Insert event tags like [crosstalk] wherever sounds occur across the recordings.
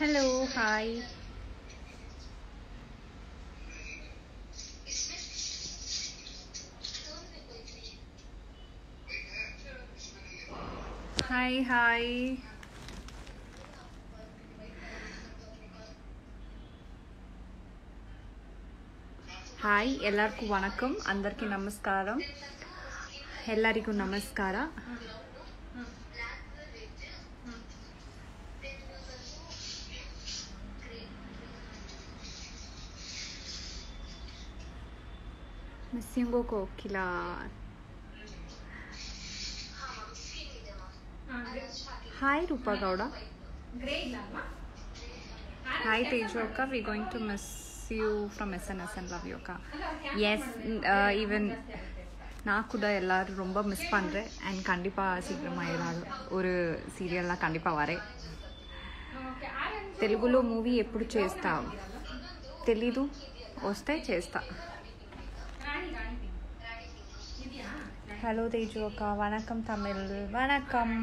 Hello hi hi hi hi ಎಲ್ಲರಿಗೂ ವಣಕಂ ಅಂದರಿಕಿ ನಮಸ್ಕಾರಂ ಎಲ್ಲರಿಗೂ ನಮಸ್ಕಾರ 言語校嫌 హాయ్ రూపా గౌడ హాయ్ తేజ్ అక్క we going to you you from SNS and love యోకా yes even நான் கூட எல்லோரும் ரொம்ப மிஸ் பண்ணுறேன் அண்ட் கண்டிப்பாக சீக்கிரமாக ஏதாவது ஒரு సీరియల్లా కండిపా వరే తెలుగులో మూవీ ఎప్పుడు చేస్తావు తెలీదు వస్తే చేస్తా ஹலோ தேஜு அக்கா வணக்கம் தமிழ். வணக்கம்.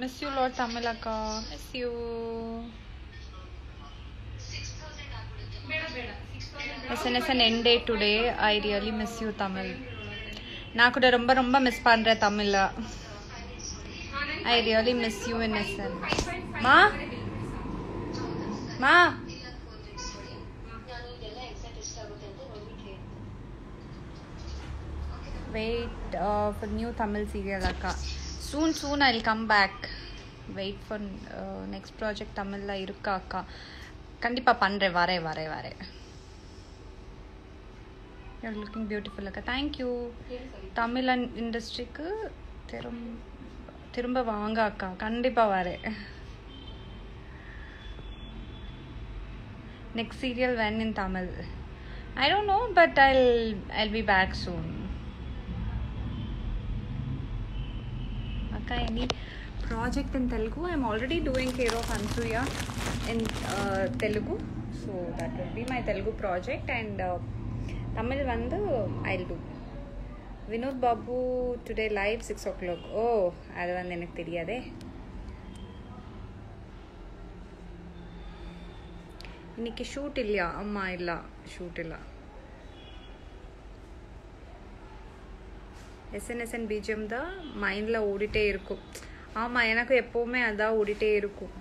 Miss you lord ತಮಿಳಕ್ಕ miss you S N S N N day today I really miss you Tamil. நான் கூட ரொம்ப ரொம்ப மிஸ் பண்ணுறேன் தமிழை. தமிழில் I really miss you in SN மா மா wait for new Tamil serial அக்கா soon soon I come back wait for next project தமிழில் இருக்கா அக்கா. கண்டிப்பாக பண்ணுறேன் வரேன் வரேன் வரேன். யூஆர் லுக்கிங் பியூட்டிஃபுல் அக்கா. தேங்க்யூ தமிழ் இண்டஸ்ட்ரிக்கு திரும் திரும்ப வாங்க அக்கா கண்டிப்பாக வரேன் next serial when in Tamil I don't know but I I be back soon அக்கா any project in Telugu. I'm already doing care of Ansuya in uh, Telugu. So that will be my Telugu project and uh, Tamil Vandu I'll do. Vinod Babu today live six o'clock oh அது வந்து எனக்கு தெரியாதே இன்னைக்கு shoot இல்லையா அம்மா இல்லை shoot இல்லை SNSN BGM தான் மைண்டில் ஓடிட்டே இருக்கும் ஆமாம் எனக்கும் எப்போவுமே அதான் ஓடிட்டே இருக்கும்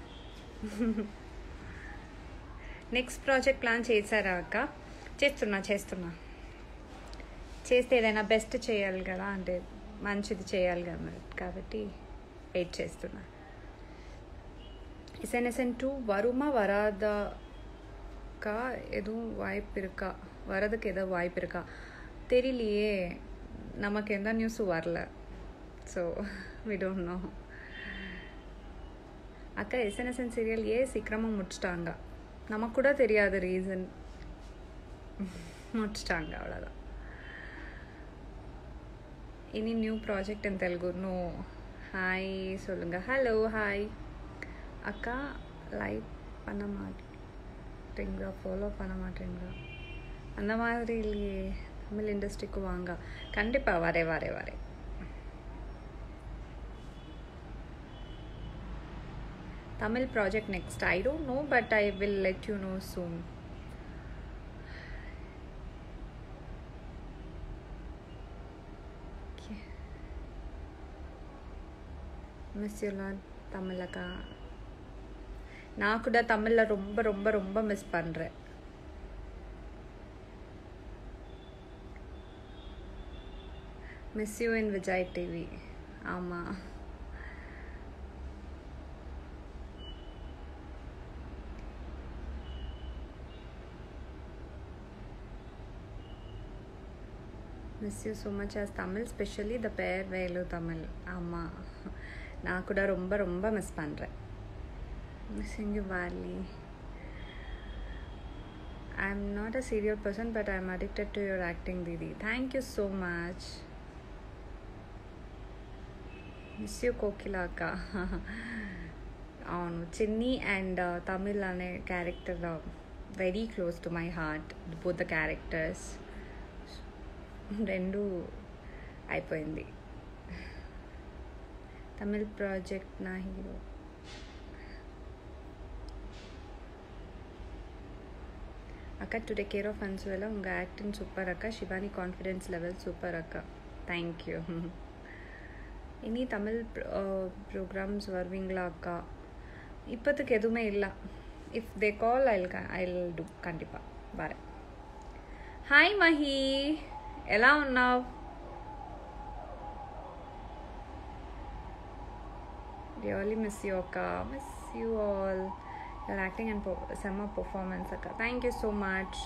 నెక్స్ట్ ప్రాజెక్ట్ ప్లాన్ చేశారా అక్క చేస్తున్నా చేస్తున్నా చేస్తే ఏదైనా బెస్ట్ చేయాలి కదా అంటే మంచిది చేయాలి కదా కాబట్టి వెయిట్ చేస్తున్నా எஸ்என்எஸ்என் டூ வருமா வராதாக்கா எதுவும் வாய்ப்பு இருக்கா வரதுக்கு ஏதோ வாய்ப்பு இருக்கா தெரியலையே நமக்கு எந்த நியூஸும் வரல ஸோ வி டோன்ட் நோ அக்கா எஸ்என்எஸ்என் சீரியல் ஏன் சீக்கிரமாக முடிச்சிட்டாங்க நமக்கு கூட தெரியாத ரீசன் முடிச்சிட்டாங்க அவ்வளோதான் இனி new project in Telugu no hi சொல்லுங்கள் ஹலோ ஹாய் அக்கா லைக் பண்ண மாட்டேங்கிறா. ஃபாலோ பண்ண மாட்டேங்கிறா. அந்த மாதிரி இல்லையே தமிழ் இண்டஸ்ட்ரிக்கு வாங்க. கண்டிப்பாக வரே வரே வரே Tamil project next I don't know but I will let you know soon miss யூலாம் தமிழக்கா நான் கூட தமிழில் ரொம்ப ரொம்ப ரொம்ப மிஸ் பண்ணுறேன் miss you in Vijay TV ஆமாம் miss you so much as Tamil specially the pair Velu Tamil. ஆமாம் நான் கூட ரொம்ப ரொம்ப மிஸ் பண்ணுறேன் missing you Warli I am not a serial person but I am addicted to your acting Didi thank you so much miss you Kokila అక్క అవును చిన్ని and Tamil అనే character very close to my heart both the characters రెండు అయిపోయింది Tamil project నా hero அக்கா today care of அன்சுவலா உங்கள் acting super அக்கா ஷிவானி கான்ஃபிடென்ஸ் லெவல் சூப்பர் அக்கா தேங்க்யூ [laughs] இனி தமிழ் ப்ரோக்ராம்ஸ் வருவீங்களா அக்கா இப்போத்துக்கு எதுவுமே இல்லை if they call I'll I'll do கண்டிப்பாக வரேன் హాయ్ మహి ఎలా ఉన్నావు రియలీ మిస్ యూ అక్క miss you all your acting and సెమ్మ performance అక్క thank you so much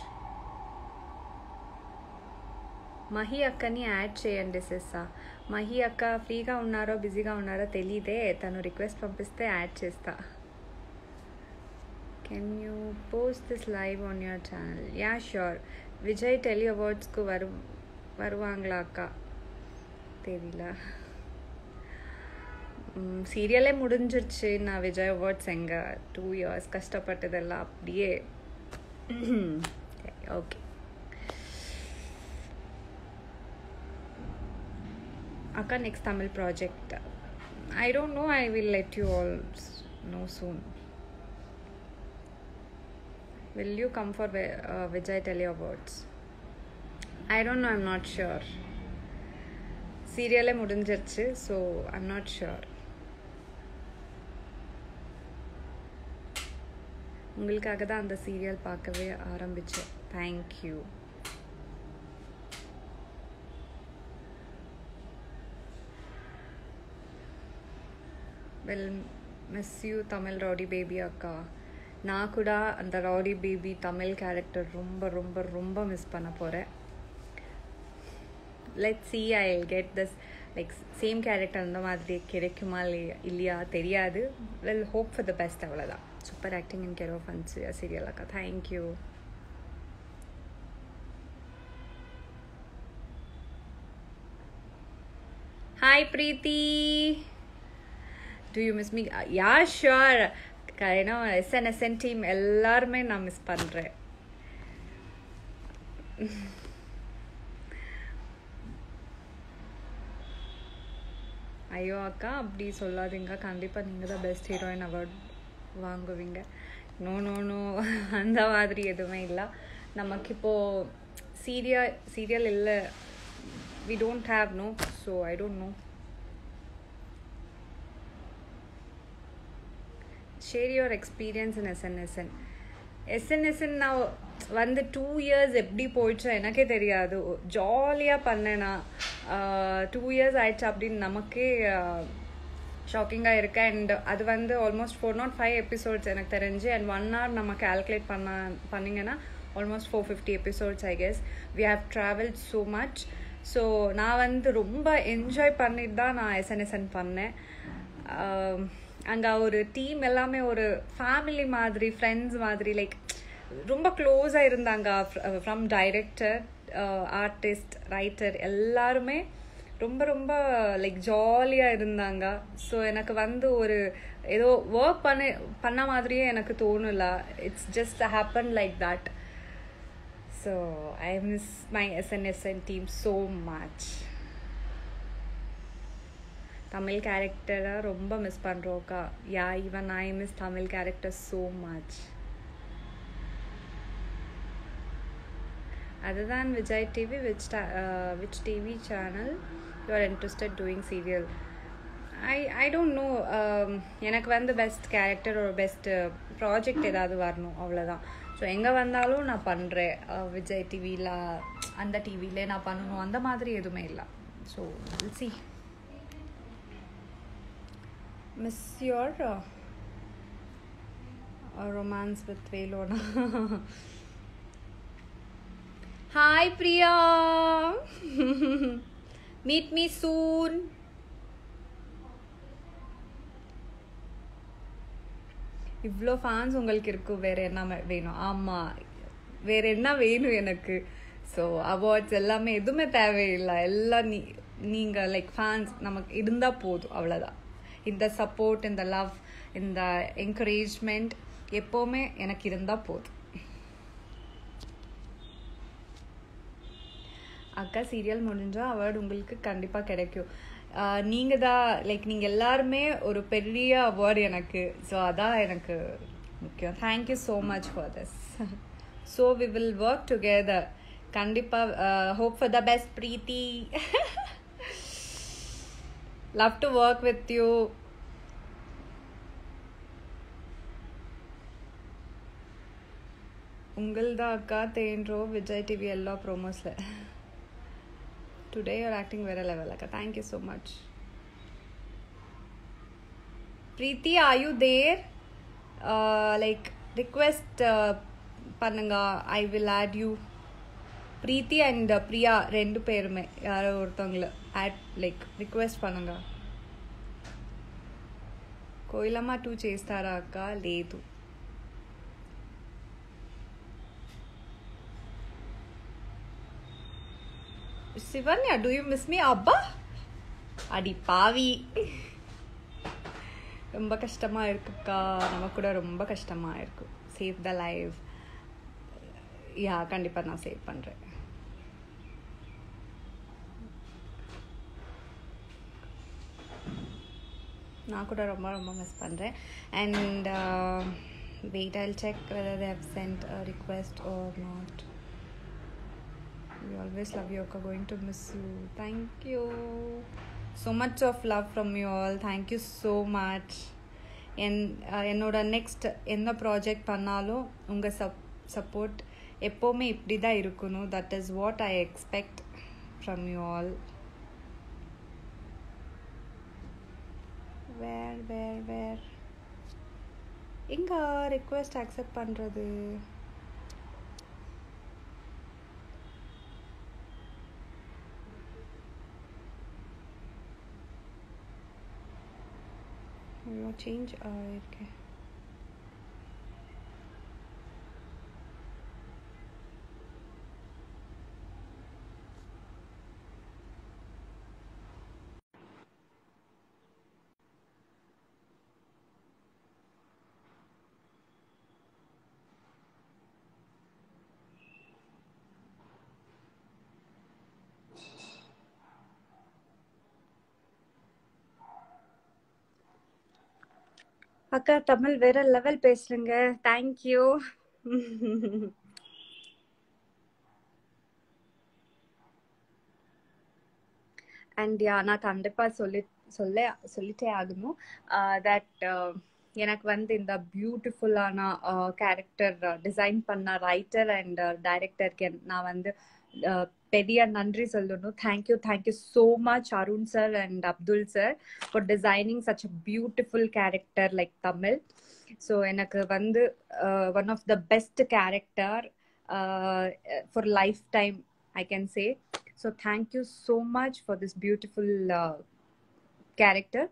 Mahi అక్కని యాడ్ చేయండి సిస్సా మహి అక్క ఫ్రీగా ఉన్నారో బిజీగా ఉన్నారో తెలీదే తను రిక్వెస్ట్ పంపిస్తే యాడ్ చేస్తా can you post this live on your channel yeah sure Vijay tele அவார்ட்ஸ்க்கு வரு வருவாங்களா அக்கா தெரியல சீரியலே முடிஞ்சிருச்சு நான் விஜய் அவார்ட்ஸ் எங்க டூ இயர்ஸ் கஷ்டப்பட்டதெல்லாம் அப்படியே ஓகே அக்கா next Tamil project I don't know I will let you all know soon will you come for uh, Vijay Tele Awards? I don't know, I'm not sure. சீரியலே முடிஞ்சிருச்சு so I'm not sure உங்களுக்காக தான் அந்த serial பார்க்கவே ஆரம்பித்தேன் thank you well miss you Tamil ராடி baby அக்கா. நான் கூட அந்த ராடி பேபி தமிழ் கேரக்டர் ரொம்ப ரொம்ப ரொம்ப மிஸ் பண்ண போகிறேன் let see I get this like same character அந்த மாதிரி கிடைக்குமா இல்லையா இல்லையா தெரியாது. Well hope for the best அவ்வளோதான் super acting in care of fans serial அக்கா thank you hi Preethi do you miss me yeah sure ஏன்னா எஸ்என்எஸ்என் டீம் எல்லாருமே நான் மிஸ் பண்ணுறேன் ஐயோ அக்கா அப்படி சொல்லாதீங்க. கண்டிப்பாக நீங்கள் தான் பெஸ்ட் ஹீரோயின் அவார்ட் வாங்குவீங்க. நோ நோ நோ அந்த மாதிரி எதுவுமே இல்லை. நமக்கு இப்போது சீரியா சீரியல் இல்லை. We don't have no so I don't know share your experience in SNSN SNSN நான் வந்து டூ இயர்ஸ் எப்படி போயிடுச்சோ எனக்கே தெரியாது. ஜாலியாக பண்ணேன்னா டூ இயர்ஸ் ஆயிடுச்சு அப்படின்னு நமக்கே ஷாக்கிங்காக இருக்கு. அண்ட் அது வந்து almost four not five episodes எனக்கு தெரிஞ்சு. அண்ட் ஒன் ஹவர் நம்ம கேல்குலேட் பண்ண பண்ணிங்கன்னா almost four fifty episodes I guess we have travelled so much so நான் வந்து ரொம்ப என்ஜாய் பண்ணிட்டு தான் நான் எஸ்என்எஸ்என் பண்ணேன். Um, அங்கே ஒரு டீம் எல்லாமே ஒரு ஃபேமிலி மாதிரி ஃப்ரெண்ட்ஸ் மாதிரி லைக் ரொம்ப க்ளோஸாக இருந்தாங்க. ஃப்ரம் டைரக்டர் ஆர்டிஸ்ட் ரைட்டர் எல்லாருமே ரொம்ப ரொம்ப லைக் ஜாலியாக இருந்தாங்க. ஸோ எனக்கு வந்து ஒரு ஏதோ ஒர்க் பண்ண பண்ண மாதிரியே எனக்கு தோணல. It's just happen like that so I miss my SNSN team so much Tamil கேரக்டரை ரொம்ப miss பண்ணுறோக்கா yeah even I miss Tamil character so much அதுதான் Vijay TV which which TV channel you are interested doing serial I I don't know எனக்கு வந்து best character ஒரு best project ஏதாவது வரணும் அவ்வளோதான் so எங்கே வந்தாலும் நான் பண்ணுறேன் விஜய் டிவியில் அந்த டிவியில் நான் பண்ணணும் அந்த மாதிரி எதுவுமே இல்லை. So see miss your romance with வேலோனா hi Priya Meet me soon. இவ்வளோ ஃபேன்ஸ் உங்களுக்கு இருக்கும் வேற என்ன வேணும்? ஆமாம் வேற என்ன வேணும் எனக்கு? ஸோ அவார்ட்ஸ் எல்லாமே எதுவுமே தேவையில்லை. எல்லாம் நீ நீங்கள் லைக் ஃபேன்ஸ் நமக்கு இருந்தால் போதும். அவ்வளோதான் இந்த சப்போர்ட் இந்த லவ் இந்த என்கரேஜ்மெண்ட் எப்போவுமே எனக்கு இருந்தால் போதும். அக்கா சீரியல் முடிஞ்சால் அவார்டு உங்களுக்கு கண்டிப்பாக கிடைக்கும். நீங்கள் தான் லைக் நீங்கள் எல்லாருமே ஒரு பெரிய அவார்டு எனக்கு. ஸோ அதான் எனக்கு முக்கியம். Thank you so much for this so we will work together கண்டிப்பாக hope for the best Preethi love to work with you உங்கள்தான் அக்கா தேன்றோ விஜய் டிவி எல்லா ப்ரோமோஸில் டுடே யூர் ஆக்டிங் வேற லெவல் அக்கா thank you so much Preethi are you there like request பண்ணுங்க I will add you Preethi and Priya ரெண்டு பேருமே யாரோ ஒருத்தவங்கள ஆட் லைக் రిక్వెస్ట్ பண்ணுங்க కోయిలమ్మ టూ చేస్తారా అక్క లేదు Shivanya do you miss me அப்பா! அடி பாவி. ரொம்ப கஷ்டமாக இருக்குக்கா. நம்ம கூட ரொம்ப கஷ்டமாக இருக்கும். சேவ் த லைஃப் யா கண்டிப்பாக நான் சேவ் பண்ணுறேன் நான் கூட ரொம்ப ரொம்ப மிஸ் பண்ணுறேன் and wait I'll check whether they've sent request or not We always love you, Akka. Going to miss you. Thank you. So much of love from you all. So you என் என்னோட next என்ன project பண்ணாலும் உங்கள் sub support எப்போவுமே இப்படி தான் இருக்கணும் that is what I expect from you all where where where எங்கே ரிக்வெஸ்ட் அக்செப்ட் பண்ணுறது ஐயோ சேஞ்ச் ஆயிருக்கு அக்கா தமிழ் வேற லெவல் பேசுறேங்க. தேங்க்யூ அண்ட் யா நான் கண்டிப்பா சொல்லி சொல்ல சொல்லிட்டே ஆகணும். Uh, தட் uh, எனக்கு வந்து இந்த பியூட்டிஃபுல்லான கேரக்டர் டிசைன் பண்ண ரைட்டர் அண்ட் டைரக்டருக்கு நான் வந்து பெரிய நன்றி சொல்லணும் thank you thank you so much Arun sir and Abdul sir for designing such a beautiful character like Tamil so எனக்கு வந்து one of the best character for lifetime I can say so thank you so much for this beautiful character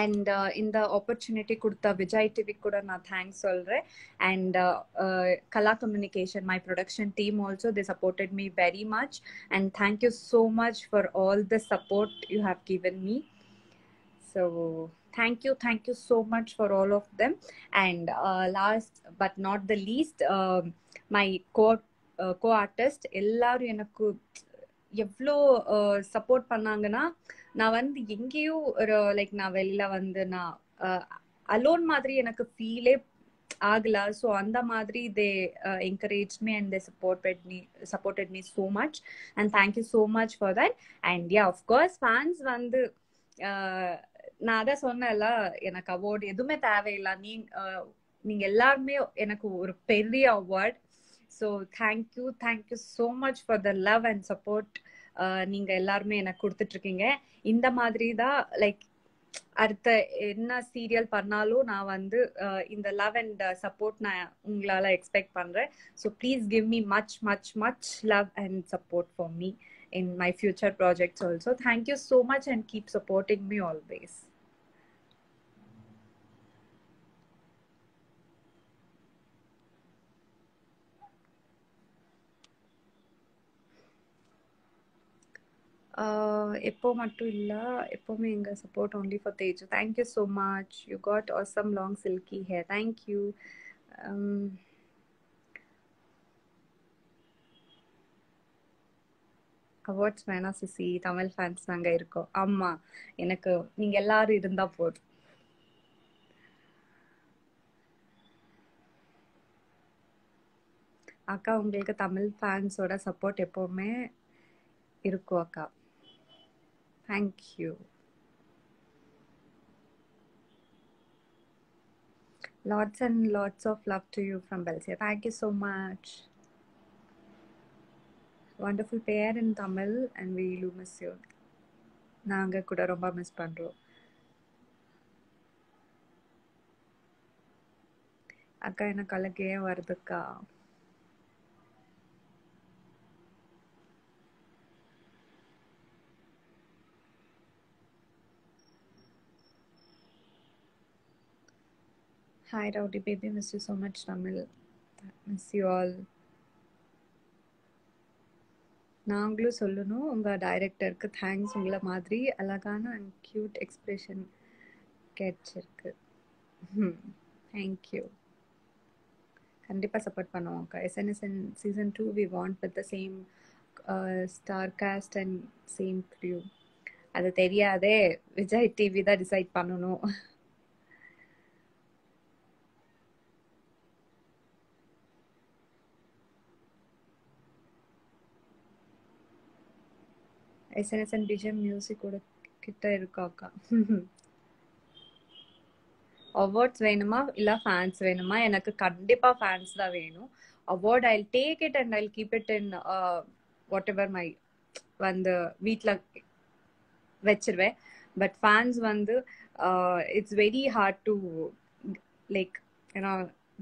and இந்த opportunity கொடுத்த Vijay TV கூட நான் thanks சொல்கிறேன் and Kala communication my production team also they supported me very much and thank you so much for all the support you have given me so thank you thank you so much for all of them. And uh, last but not the least uh, my co uh, co-artist எல்லாரும் எனக்கு எவ்வளோ support பண்ணாங்கன்னா நான் வந்து எங்கேயும் ஒரு like நான் வெளியில வந்து நான் அலோன் மாதிரி எனக்கு ஃபீலே ஆகல. ஸோ அந்த மாதிரி they encourage me and they support me supported me so much and thank you so much for that and yeah of course fans வந்து நான் அதான் சொன்னேன்ல எனக்கு அவார்டு எதுவுமே தேவையில்லை. நீ நீங்க எல்லாருமே எனக்கு ஒரு பெரிய award so thank you thank you so much for the love and support நீங்க எல்லாருமே எனக்கு கொடுத்துட்டு இருக்கீங்க இந்த மாதிரி தான் லைக் அடுத்த என்ன சீரியல் பண்ணாலும் நான் வந்து இந்த லவ் அண்ட் சப்போர்ட் நான் உங்களால எக்ஸ்பெக்ட் பண்றேன். So please give me much much much love and support for me in my future projects also thank you so much and keep supporting me always Uh, எப்போ மட்டும் இல்லை எப்போவுமே எங்கள் support only for Tej thank you so much you got awesome long silky hair thank you awards வேணாம் CC. Tamil fans நாங்கள் இருக்கோம். ஆமாம் எனக்கு நீங்கள் எல்லாரும் இருந்தால் போதும். அக்கா உங்களுக்கு தமிழ் ஃபேன்ஸோட சப்போர்ட் எப்போவுமே இருக்கும் அக்கா? Thank you. Lots and lots of love to you from Belsia. Thank you so much. Wonderful pair in Tamil and we will miss you. நாங்க கூட ரொம்ப மிஸ் பண்றோம் அக்கா எனக்கு அழகே வருதுக்கா Hi, Rowdy baby. Miss you so much, Tamil. Miss you all. நாங்களும் சொல்லணும். உங்கள் டைரக்டருக்கு தேங்க்ஸ் உங்களை மாதிரி அழகான அண்ட் க்யூட் எக்ஸ்பிரஷன் கிடைச்சிருக்கு தேங்க்யூ கண்டிப்பாக சப்போர்ட் பண்ணுவோம் SNSN season two we want with the same star cast and same crew அது தெரியாதே. விஜய் டிவி தான் டிசைட் பண்ணணும். எஸ்என்எஸ்என் விஜய் மியூசிக் கூட கிட்ட இருக்கா அக்கா அவார்ட்ஸ் வேணுமா? இல்ல ஃபேன்ஸ் வேணுமா? எனக்கு கண்டிப்பா ஃபேன்ஸ் தான் வேணும். Award I take it and I keep it in whatever my வந்து வீட்டில் வச்சிருவேன். பட் ஃபேன்ஸ் வந்து it's very hard to like ஏன்னா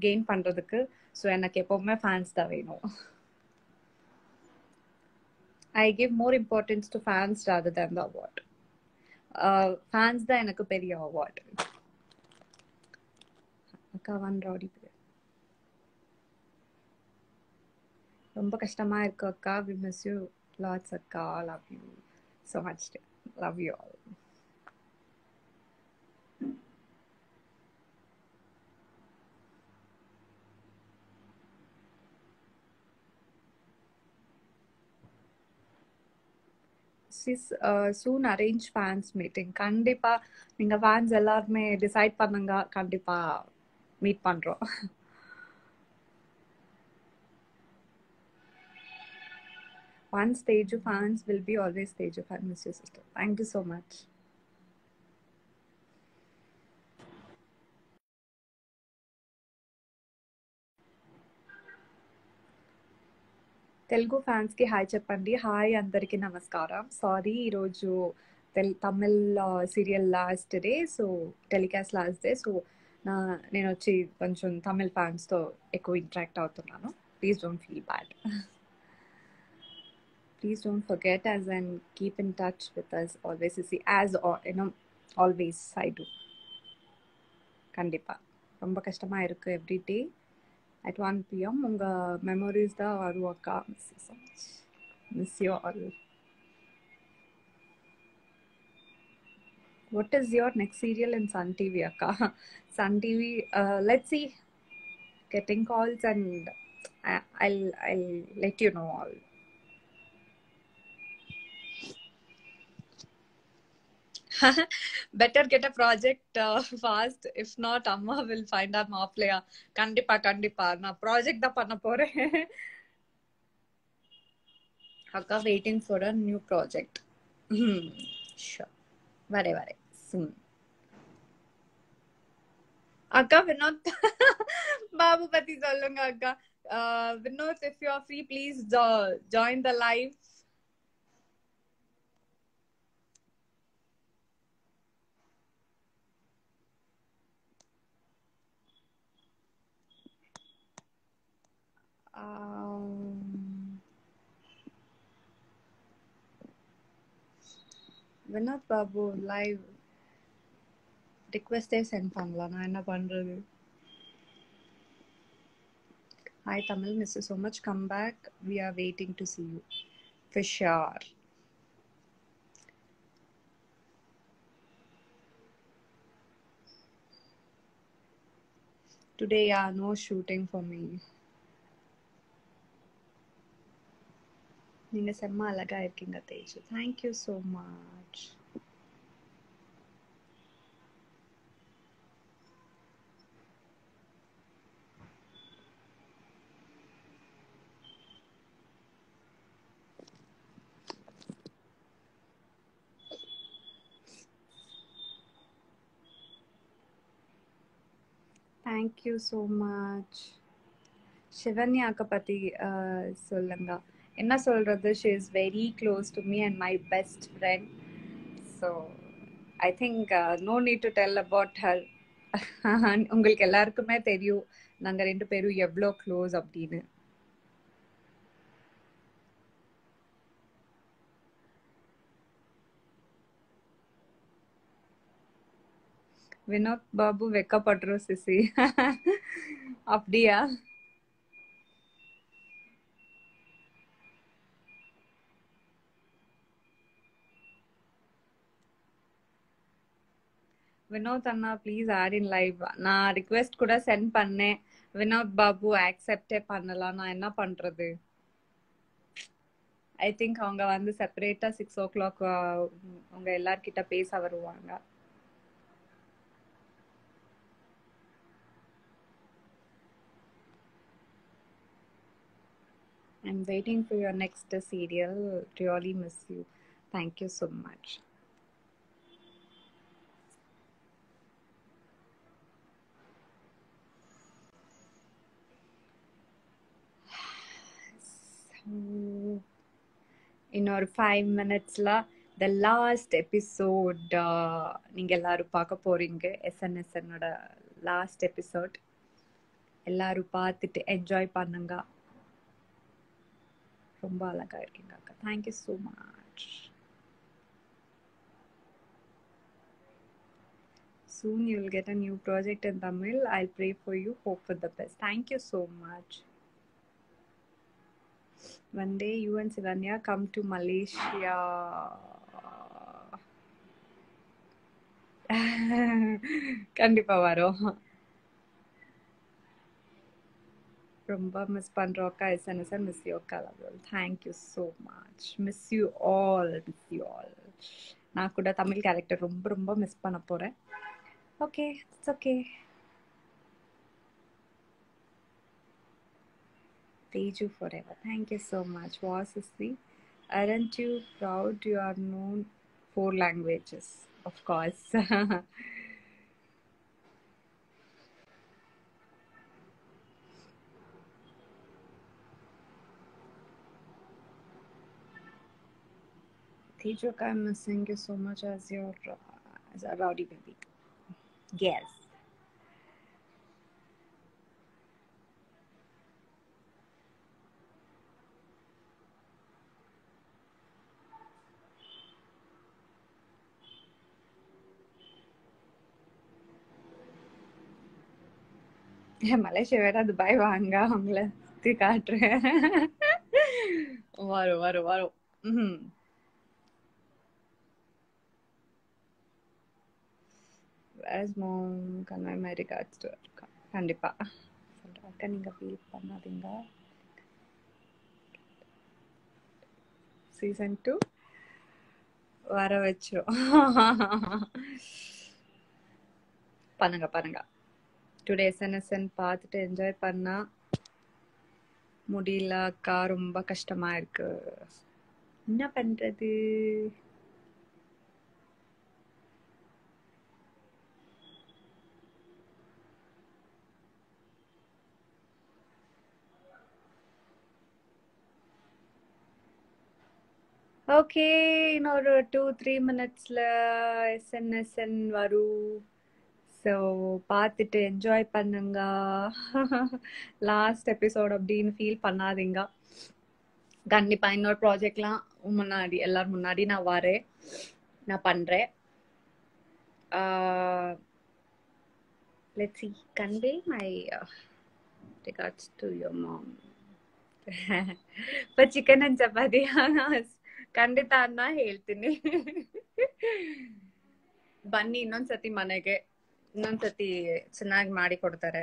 கெயின் பண்றதுக்கு. ஸோ எனக்கு எப்பவுமே ஃபேன்ஸ் தான் வேணும். I give more importance to fans rather than the award fans தான் எனக்கு பெரிய அவார்ட் அக்கா ஒன் ராடி ரொம்ப கஷ்டமா இருக்கு அக்கா. வி மிஸ் யூ லாட்ஸ் அக்கா. Love you so much love you all soon arrange fans meeting கண்டிப்பா நீங்க ஃபேன்ஸ் எல்லாருமே டிசைட் பண்ணுங்க கண்டிப்பா மீட் பண்றோம் One stage of fans will be always stage of fan, Miss your sister. Thank you so much. Telugu fans కి hi చెప్పండి hi అందరికి నమస్కారం సారీ ఈరోజు తెల్ Tamil serial last day so telecast last day so నా నేను వచ్చి కొంచెం తమిళ్ ఫ్యాన్స్తో ఎక్కువ ఇంటరాక్ట్ అవుతున్నాను please don't feel bad please don't forget us and keep in touch with us always you see as or you know always i do கண்டிப்பா ரொம்ப கஷ்டமா இருக்கு every day at one PM உங்க மெமரிஸ் தான் வரும் அக்கா miss you so much miss you all what is your next serial in Sun TV அக்கா Sun TV let see getting calls and I I let you know all [laughs] better get a project uh, fast. If not amma will find our மாப்பிள்ளையா கண்டிப்பா கண்டிப்பா. நான் project தான் பண்ண போறேன். அக்கா waiting for a new project sure வரே வரே soon. அக்கா வினோத். பாபு பத்தி சொல்லுங்க அக்கா. Vinoth if you are free please join the live Um, Vinoth Babu live ரிக்வெஸ்டே sent பண்ணலாம் நான் என்ன பண்றது hi Tamil miss so much come back we are waiting to see you for sure Today, yeah, no shooting for me. நீங்க செம்ம அழகா இருக்கீங்க Teju thank you so much thank you so much சிவன்யாக்க பத்தி அஹ், சொல்லுங்க என்ன சொல்றது? She is very close to me and my best friend so I think no need to tell about her உங்களுக்கு எல்லாருக்குமே தெரியும் நாங்க ரெண்டு பேரும் எவ்வளோ க்ளோஸ் அப்படின்னு. வினோத் பாபு வெக்கப்படுறோம் சிசி. [laughs] அப்படியா? வினோத் அண்ணா ப்ளீஸ் ஆட் இன் லைவ் நான் ரிக்வெஸ்ட் கூட சென்ட் பண்ணேன் வினோத் பாபு ஆக்செப்டே பண்ணலாம் நான் என்ன பண்றது ஐ திங்க் அவங்க வந்து செப்பரேட்டா சிக்ஸ் ஓ கிளாக் அவங்க எல்லார்கிட்ட பேச வருவாங்க I'm waiting for your next serial. Really miss you. Thank you so much. So, இன்னொரு ஃபைவ் மினிட்ஸ்ல த லாஸ்ட் எபிசோட் நீங்க எல்லாரும் பார்க்க போறீங்க எஸ்என்எஸ்என்னோட லாஸ்ட் எபிசோட் எல்லாரும் பார்த்துட்டு என்ஜாய் பண்ணுங்க ரொம்ப அழகா இருக்கீங்க அக்கா thank you so much Soon you will get a new project in Tamil. I'll pray for you. Hope for the best. Thank you so much. One day you and Sivanya come to Malaysia. [laughs] கண்டிப்பா வரும். ரொம்ப miss பண்றோம். அக்கா SNS miss you அக்கா love thank you so much miss you all miss you all நான் கூட Tamil character ரொம்ப ரொம்ப மிஸ் பண்ண போறேன். Okay it's okay Teju forever. Thank you so much. Was Sri, aren't you proud you are known four languages? Of course. Teju, I'm missing you so much as your uh, as a rowdy baby. Yes. Malaysia வேற Dubai வாங்க அவங்கள காட்டுறேன். வரும் வரும் வரும். ம் ways mom கன்வை மாதிரி regards to கண்டிப்பா. அக்கா நீங்க ஃபீல் பண்ணாதீங்க. சீசன் டூ வர வச்சிரும். பண்ணுங்க பண்ணுங்க. டுடே எஸ்என்எஸ்என் பார்த்துட்டு என்ஜாய் பண்ணா முடியல அக்கா ரொம்ப கஷ்டமா இருக்கு. என்ன பண்றது? ஓகே இன்னொரு டூ த்ரீ மினிட்ஸ்ல எஸ்என்எஸ்என் வரும். ஸோ பார்த்துட்டு என்ஜாய் பண்ணுங்க லாஸ்ட் எபிசோட் அப்படின்னு ஃபீல் பண்ணாதீங்க கண்டிப்பா இன்னொரு ப்ராஜெக்ட்லாம் முன்னாடி எல்லாரும் முன்னாடி நான் வரேன் நான் பண்றேன் let's see convey my regards to your mom chicken and chapati ಖಂಡಿತ ಅನ್ನ ಹೇಳ್ತೀನಿ ಬನ್ನಿ ಇನ್ನೊಂದ್ಸತಿ ಮನೆಗೆ ಇನ್ನೊಂದ್ಸತಿ ಚೆನ್ನಾಗಿ ಮಾಡಿ ಕೊಡ್ತಾರೆ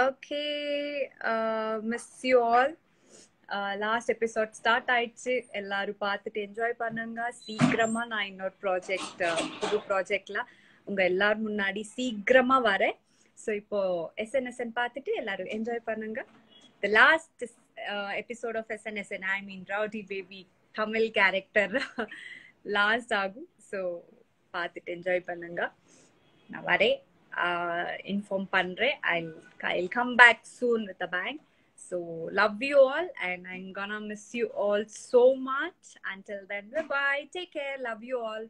okay miss you all last episode start ஆயிடுச்சு எல்லாரும் பார்த்துட்டு என்ஜாய் பண்ணுங்க சீக்கிரமா நான் இன்னொரு ப்ராஜெக்ட் புது ப்ராஜெக்ட்ல உங்க எல்லாரும் முன்னாடி சீக்கிரமா வரேன் ஸோ இப்போ எஸ்என்எஸ்என் பார்த்துட்டு எல்லாரும் என்ஜாய் பண்ணுங்க the last episode of S N S N I mean rowdy baby Tamil character last ஆகும். ஸோ பார்த்துட்டு என்ஜாய் பண்ணுங்க. நான் வரேன். இன்ஃபார்ம் பண்றேன். I I come back soon with a bang so love you all and I'm gonna miss you all so much. Until then bye bye take care. Love you all.